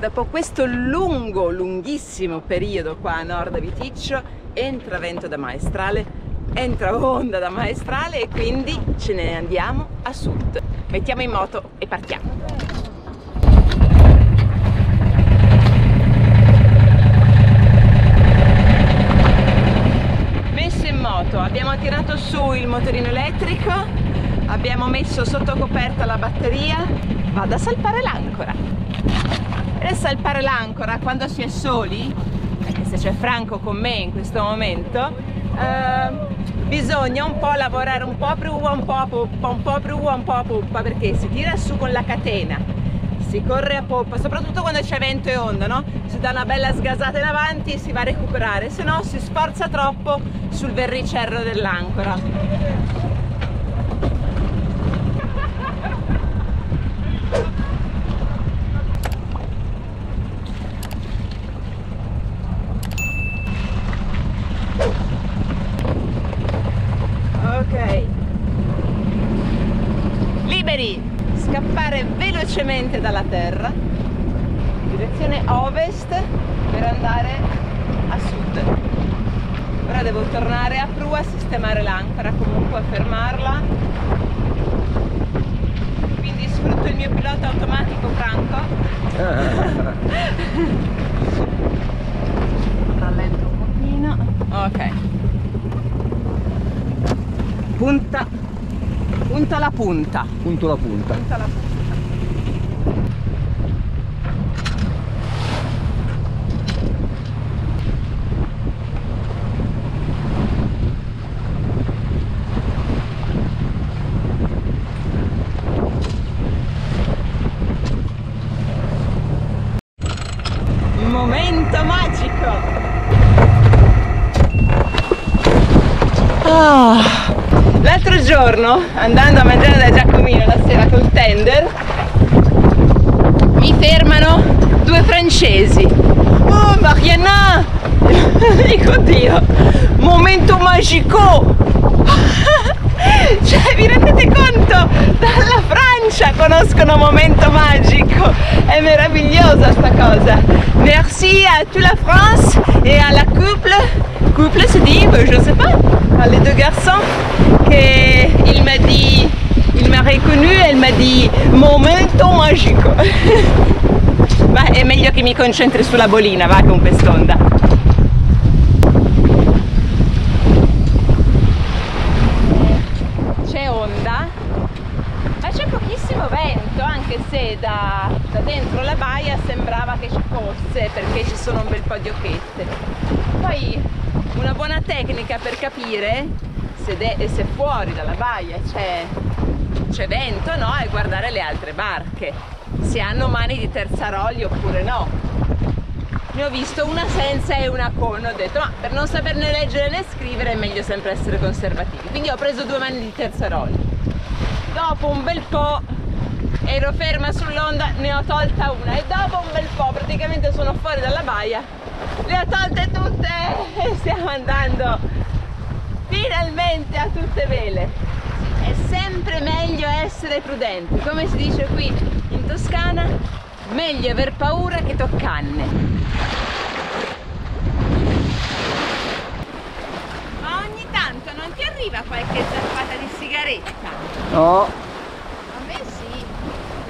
dopo questo lungo, lunghissimo periodo qua a nord Viticcio, entra vento da maestrale, entra onda da maestrale e quindi ce ne andiamo a sud. Mettiamo in moto e partiamo. Messo in moto, abbiamo tirato su il motorino elettrico, abbiamo messo sotto coperta la batteria, vado a salpare l'ancora. E salpare l'ancora quando si è soli, anche se c'è Franco con me in questo momento, eh, bisogna un po' lavorare un po' prua, un po' poppa, un po' prua, un po' poppa, perché si tira su con la catena, si corre a poppa, soprattutto quando c'è vento e onda, no? Si dà una bella sgasata in avanti e si va a recuperare, se no si sforza troppo sul verricerro dell'ancora. Ok. Liberi! Scappare velocemente dalla terra, direzione ovest per andare a sud. Ora devo tornare a prua a sistemare l'ancora, comunque a fermarla. Quindi sfrutto il mio pilota automatico Franco. Rallento un pochino. Ok. Punta. Punta la punta. Punto la punta. Punta la punta. Momento magico! Ah, L'altro giorno, andando a mangiare da Giacomino la sera col tender, mi fermano due francesi. Oh Mariana! Dico Dio, momento magico! Cioè, vi rendete conto? Dalla Francia conoscono Momento Magico! È meravigliosa sta cosa! Merci à toute la France et à couple, couple se dit, euh, je sais pas, à deux garçons, que il m'a dit, il m'a reconnu e il m'a dit Momento Magico! Ma è meglio che mi concentri sulla bolina, va, con quest'onda. c'è onda, ma c'è pochissimo vento, anche se da, da dentro la baia sembrava che ci fosse, perché ci sono un bel po' di occhette. Poi una buona tecnica per capire se, se fuori dalla baia c'è, vento no è guardare le altre barche, se hanno mani di terzaroli oppure no. Ne ho visto una senza e una con, ho detto ma per non saperne leggere né scrivere è meglio sempre essere conservativi. Quindi ho preso due mani di terzaroli. Dopo un bel po' ero ferma sull'onda, ne ho tolta una e dopo un bel po' praticamente sono fuori dalla baia, le ho tolte tutte e stiamo andando finalmente a tutte vele. È sempre meglio essere prudenti, come si dice qui in Toscana, meglio aver paura che toccanne. Ma ogni tanto non ti arriva qualche zappata di sigaretta? No,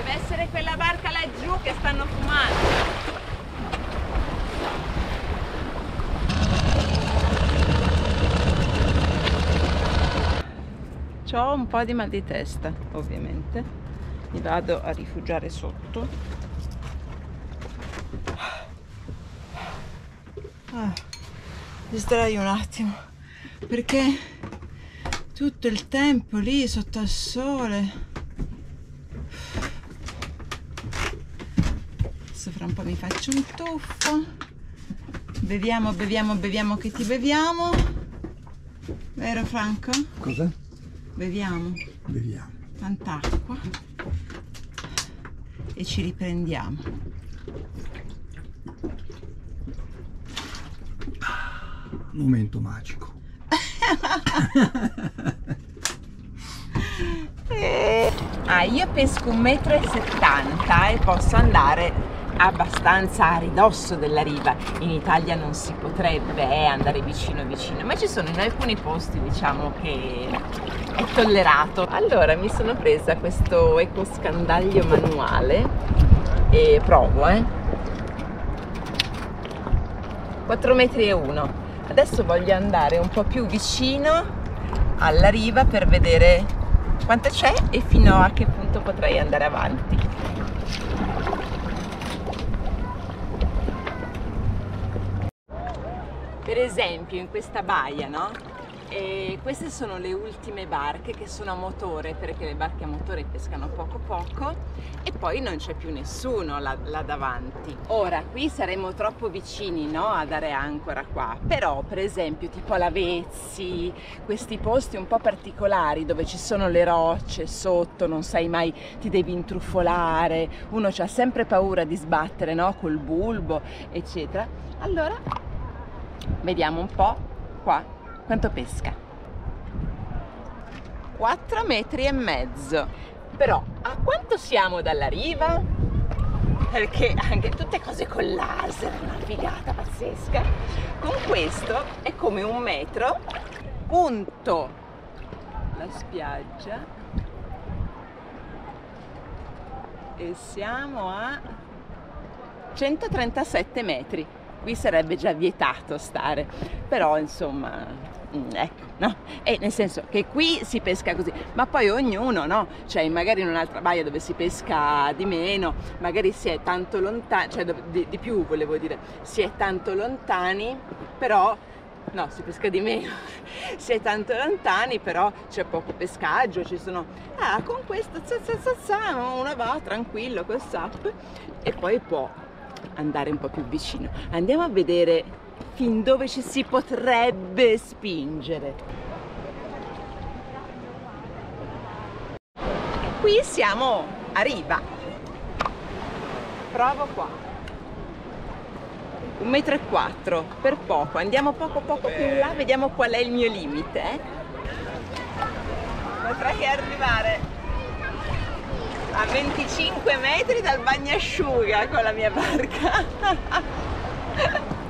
deve essere quella barca laggiù che stanno fumando. Ho un po' di mal di testa, ovviamente. Mi vado a rifugiare sotto. Ah, distraio un attimo, perché tutto il tempo lì sotto al sole. Adesso fra un po' mi faccio un tuffo. Beviamo, beviamo, beviamo che ti beviamo. Vero Franco? cosa? Beviamo Beviamo. tanta acqua e ci riprendiamo. Momento magico. Ah, io pesco un metro e settanta e posso andare abbastanza a ridosso della riva. In Italia non si potrebbe eh, andare vicino vicino, ma ci sono in alcuni posti diciamo che è tollerato. Allora mi sono presa questo ecoscandaglio manuale e provo eh. 4 metri e 1 adesso voglio andare un po' più vicino alla riva per vedere quanto c'è e fino a che punto potrei andare avanti per esempio in questa baia no? E queste sono le ultime barche che sono a motore perché le barche a motore pescano poco poco e poi non c'è più nessuno là, là davanti. Ora qui saremmo troppo vicini no, a dare ancora qua, però per esempio tipo la Vezzi, questi posti un po' particolari dove ci sono le rocce sotto, non sai mai, ti devi intrufolare, uno ha sempre paura di sbattere no, col bulbo eccetera. Allora vediamo un po' qua quanto pesca? 4 metri e mezzo. Però a quanto siamo dalla riva? Perché anche tutte cose con laser, una figata pazzesca. Con questo è come un metro, punto la spiaggia e siamo a 137 metri. Qui sarebbe già vietato stare, però insomma Mm, ecco, no? E nel senso che qui si pesca così, ma poi ognuno, no? Cioè magari in un'altra baia dove si pesca di meno, magari si è tanto lontani, cioè di, di più volevo dire, si è tanto lontani, però no, si pesca di meno, si è tanto lontani, però c'è poco pescaggio, ci sono, ah, con questo, za, za, va tranquillo col SAP e poi può andare un po' più vicino. Andiamo a vedere fin dove ci si potrebbe spingere. Qui siamo a riva. Provo qua. Un metro e quattro, per poco. Andiamo poco poco più in là, vediamo qual è il mio limite. Eh? Potrei arrivare a 25 metri dal bagnasciuga con la mia barca.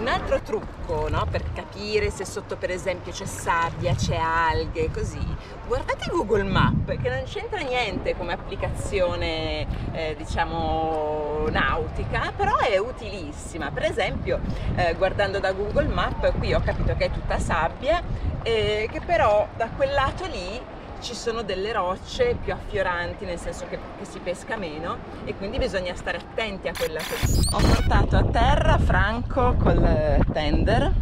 Un altro trucco no, per capire se sotto per esempio c'è sabbia, c'è alghe, così, guardate Google Map che non c'entra niente come applicazione eh, diciamo nautica, però è utilissima. Per esempio eh, guardando da Google Map qui ho capito che è tutta sabbia, eh, che però da quel lato lì ci sono delle rocce più affioranti, nel senso che, che, si pesca meno e quindi bisogna stare attenti a quella che... Ho portato a terra Franco col tender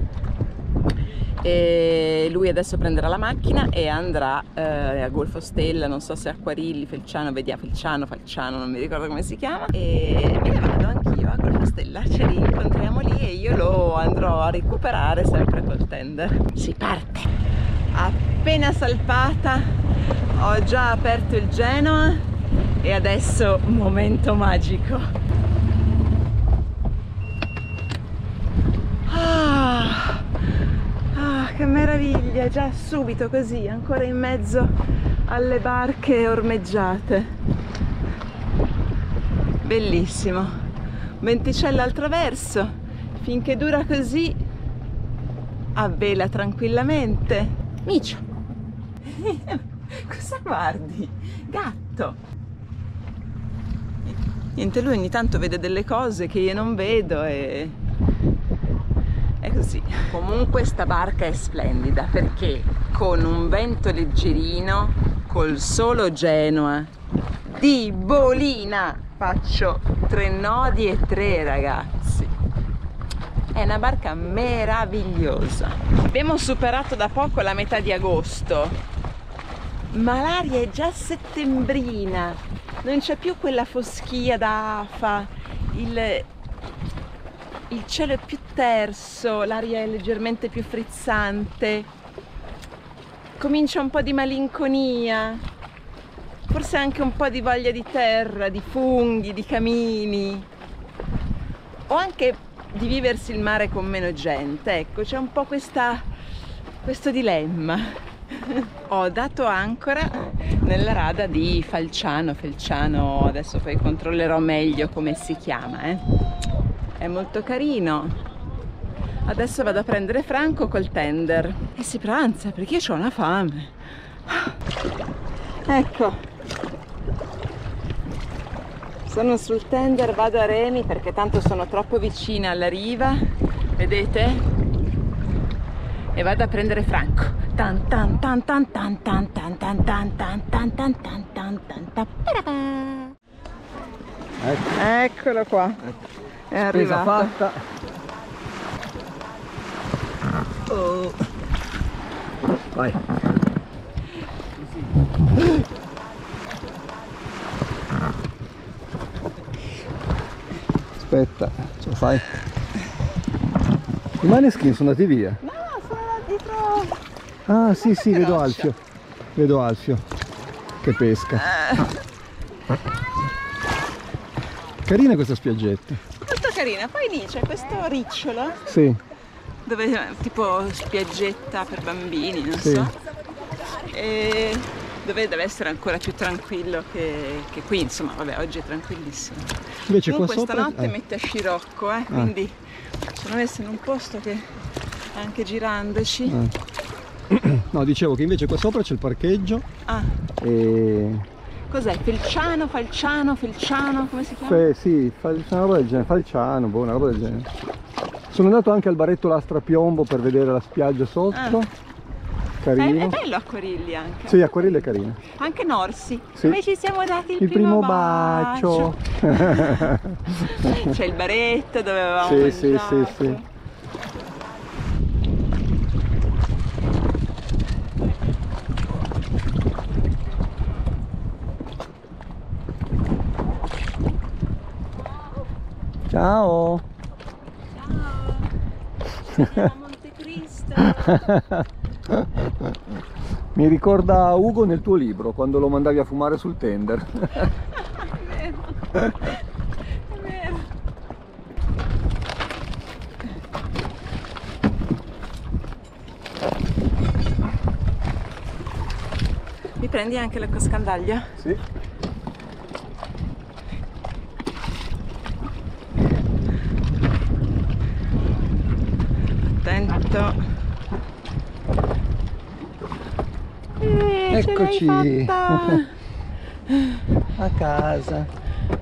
e lui adesso prenderà la macchina e andrà eh, a Golfo Stella, non so se Acquarilli, Felciano, vediamo Felciano, Falciano, non mi ricordo come si chiama e me ne vado anch'io a Golfo Stella, ce li incontriamo lì e io lo andrò a recuperare sempre col tender. Si parte! Appena salpata ho già aperto il Genoa e adesso momento magico. Ah, ah, che meraviglia già subito così ancora in mezzo alle barche ormeggiate. Bellissimo. Venticella al traverso. Finché dura così a vela tranquillamente micio Cosa guardi? Gatto! Niente, lui ogni tanto vede delle cose che io non vedo e... È così. Comunque sta barca è splendida perché con un vento leggerino, col solo Genoa, di bolina, faccio tre nodi e tre ragazzi. È una barca meravigliosa. Abbiamo superato da poco la metà di agosto. Ma l'aria è già settembrina, non c'è più quella foschia d'afa, il, il cielo è più terso, l'aria è leggermente più frizzante, comincia un po' di malinconia, forse anche un po' di voglia di terra, di funghi, di camini, o anche di viversi il mare con meno gente, ecco, c'è un po' questa, questo dilemma. ho dato ancora nella rada di Falciano, Felciano, adesso poi controllerò meglio come si chiama. Eh. è molto carino. Adesso vado a prendere Franco col tender e si pranza perché ho una fame. Ecco. Sono sul tender, vado a remi perché tanto sono troppo vicina alla riva, vedete? E vado a prendere Franco. Tan tan tan tan tan tan tan tan tan tan tan tan tan tan tan tan Ecco, Eccolo qua. È arrivato. fatta. Oh. Vai. Aspetta, ce la fai? I maneskin sono andati via. No, sono dietro. Ah sì sì, vedo. Alfio. Vedo Alfio. Che pesca. Carina questa spiaggetta. Molto carina. Poi lì c'è questo ricciolo Sì, dove tipo spiaggetta per bambini, non Sì. so. E dove deve essere ancora più tranquillo che, che qui, insomma, vabbè, oggi è tranquillissimo. invece qua Comunque sopra... stanotte eh, mette a scirocco, eh, quindi sono messa in un posto che anche girandoci. eh. No, dicevo che invece qua sopra c'è il parcheggio Ah, e... cos'è? Felciano, Falciano, Felciano, come si chiama? Fe- sì, fal- una roba del genere, Falciano, boh, una roba del genere. Sono andato anche al baretto Lastra Piombo per vedere la spiaggia sotto. È, è Carino. bello Acquarilli anche. Sì, Acquarella è carina. Anche Norsi. Sì. Come ci siamo dati il, Il primo bacio. C'è il baretto dove avevamo Sì, sì, mangiato. sì, sì. Ciao. Ciao. A Montecristo. Mi ricorda Ugo nel tuo libro, quando lo mandavi a fumare sul tender. È vero. È vero. Mi prendi anche la coscandaglia? Sì. Attento. Eh, ce l'hai Eccoci. fatta. A casa.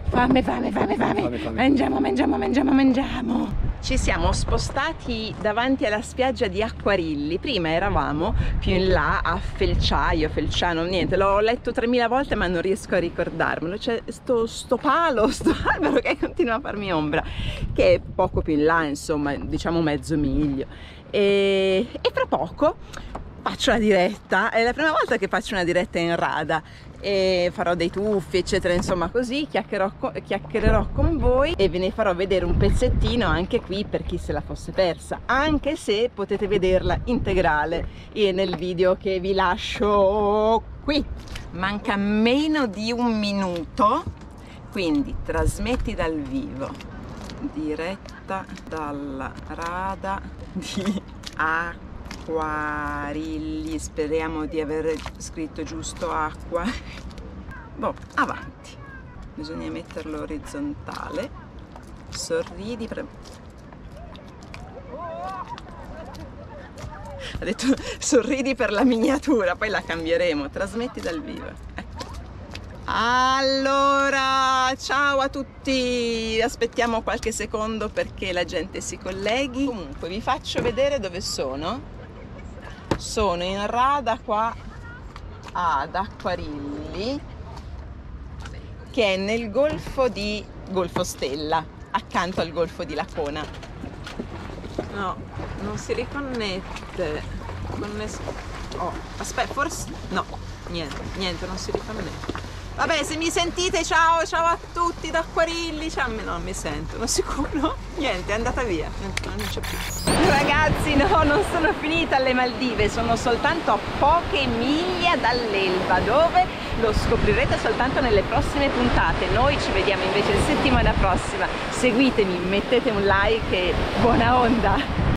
Fame, fame, fame, fame. Fame, fame. Mangiamo, mangiamo, mangiamo, mangiamo. Ci siamo spostati davanti alla spiaggia di Acquarilli. Prima eravamo più in là a Felciaio, Felciano, niente, l'ho letto 3000 volte ma non riesco a ricordarmelo. C'è sto, sto palo, sto albero che continua a farmi ombra, che è poco più in là, insomma, diciamo mezzo miglio. E, e fra poco faccio la diretta, è la prima volta che faccio una diretta in rada e farò dei tuffi eccetera insomma così co- chiacchiererò con voi e ve ne farò vedere un pezzettino anche qui per chi se la fosse persa anche se potete vederla integrale e nel video che vi lascio qui. Manca meno di un minuto quindi trasmetti dal vivo. Diretta dalla rada di Acquarilli speriamo di aver scritto giusto acqua. Boh avanti. Bisogna metterlo orizzontale. Sorridi ha detto sorridi per la miniatura poi la cambieremo. Trasmetti dal vivo ecco. Allora, ciao a tutti, aspettiamo qualche secondo perché la gente si colleghi. Comunque vi faccio vedere dove sono. Sono in rada qua ad Acquarilli, che è nel golfo di Golfo Stella, accanto al golfo di Lacona. No, non si riconnette. Connes- oh, aspetta, forse. No, niente, niente, non si riconnette. Vabbè, se mi sentite, ciao, ciao a tutti da Acquarilli. Ciao, no, non mi sentono, sicuro? Niente, è andata via, non c'è più. Ragazzi, no, non sono finita alle Maldive, sono soltanto a poche miglia dall'Elba, dove lo scoprirete soltanto nelle prossime puntate. Noi ci vediamo invece settimana prossima. Seguitemi, mettete un like e buona onda!